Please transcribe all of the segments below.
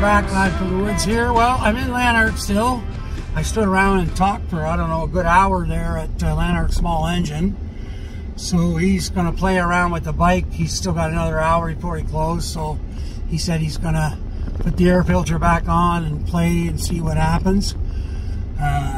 back, lad from the woods here. Well, I'm in Lanark still. I stood around and talked for, I don't know, a good hour there at uh, Lanark Small Engine. So he's going to play around with the bike. He's still got another hour before he closes. So he said he's going to put the air filter back on and play and see what happens. Uh,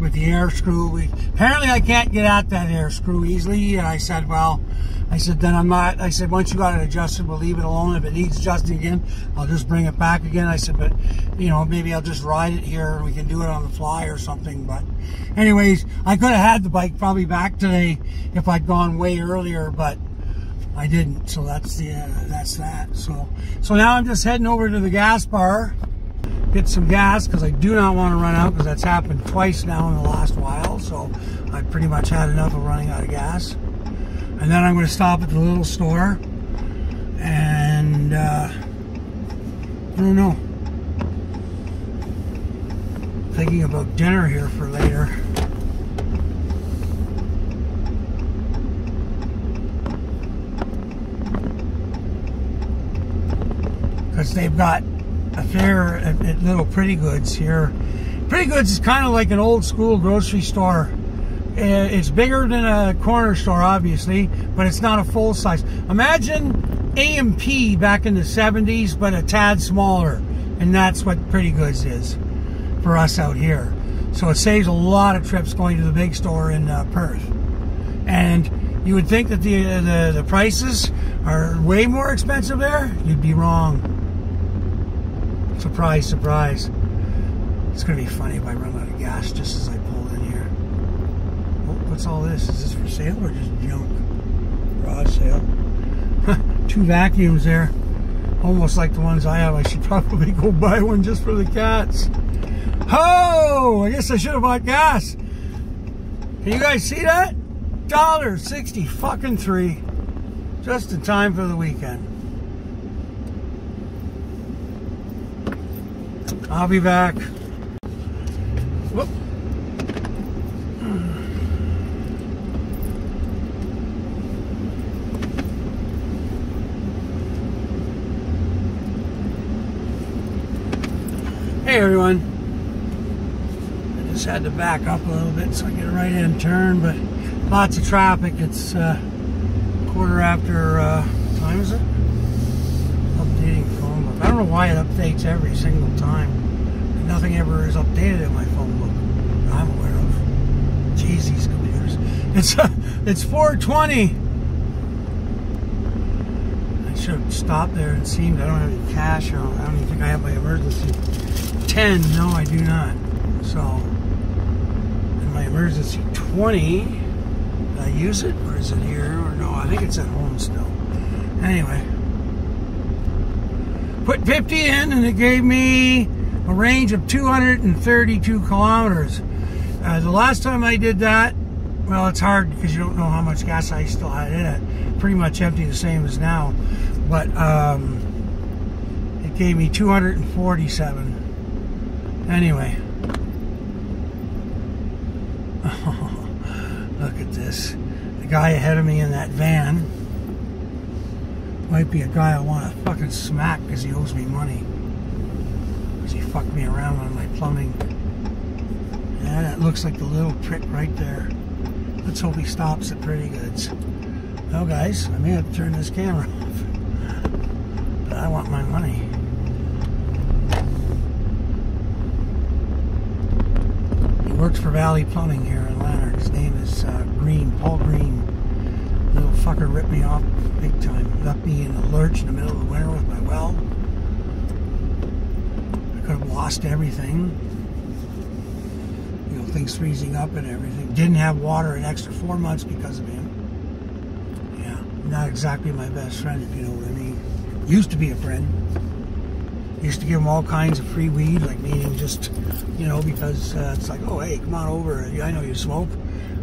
with the air screw, we, apparently I can't get at that air screw easily. And I said, well, I said, then I'm not, I said, once you got it adjusted, we'll leave it alone. If it needs adjusting again, I'll just bring it back again. I said, but, you know, maybe I'll just ride it here and we can do it on the fly or something. But anyways, I could have had the bike probably back today if I'd gone way earlier, but I didn't. So that's the, uh, that's that. So, so now I'm just heading over to the gas bar, get some gas because I do not want to run out because that's happened twice now in the last while. So I pretty much had enough of running out of gas. And then I'm going to stop at the little store and uh, I don't know. Thinking about dinner here for later. Because they've got fair at, at Little Pretty Goods here. Pretty Goods is kind of like an old school grocery store uh, it's bigger than a corner store, obviously, but it's not a full size. Imagine A&P back in the 70s, but a tad smaller. And that's what Pretty Goods is for us out here. So it saves a lot of trips going to the big store in uh, Perth. And you would think that the, uh, the, the prices are way more expensive there. You'd be wrong. Surprise, surprise. It's going to be funny if I run out of gas just as I pull in here. Oh, what's all this? Is this for sale or just junk? Garage sale. Two vacuums there. Almost like the ones I have. I should probably go buy one just for the cats. Oh, I guess I should have bought gas. Can you guys see that? Dollar sixty fucking three. Just in time for the weekend. I'll be back. Whoop. Hey everyone. I just had to back up a little bit so I get a right hand turn, but lots of traffic. It's uh, quarter after, uh, time is it? Phone book. I don't know why it updates every single time. Nothing ever is updated in my phone book I'm aware of. Jeez, these computers. It's, it's 420. I should have stopped there and seen I don't have any cash. I don't, I don't even think I have my emergency 10, no I do not. So, in my emergency 20, did I use it or is it here? Or no, I think it's at home still. Anyway, put 50 in and it gave me a range of 232 kilometers. Uh, the last time I did that, well, it's hard because you don't know how much gas I still had in it. Pretty much empty, the same as now. But um, it gave me 247. Anyway. look at this. The guy ahead of me in that van might be a guy I want to fucking smack because he owes me money. Because he fucked me around on my plumbing. Yeah, that looks like the little prick right there. Let's hope he stops at Pretty Goods. Well, guys, I may have to turn this camera off. But I want my money. He works for Valley Plumbing here in Lanark. His name is uh, Green, Paul Green. Fucker ripped me off big time. Left me in a lurch in the middle of the winter with my well. I could have lost everything. You know, things freezing up and everything. Didn't have water an extra four months because of him. Yeah, not exactly my best friend, if you know what I mean. Used to be a friend used to give him all kinds of free weed, like meaning just, you know, because uh, it's like, oh, hey, come on over. I know you smoke.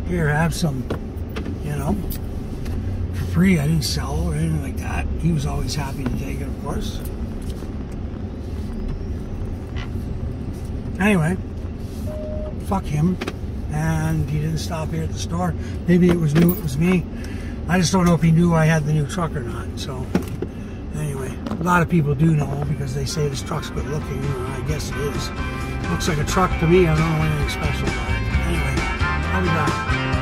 Here, have some, you know, free. I didn't sell or anything like that. He was always happy to take it, of course. Anyway, fuck him. And he didn't stop here at the store. Maybe it was knew it was me. I just don't know if he knew I had the new truck or not. So, anyway. A lot of people do know because they say this truck's good looking. I guess it is. Looks like a truck to me. I don't know anything special about it. Anyway, I'll be back.